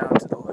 down to the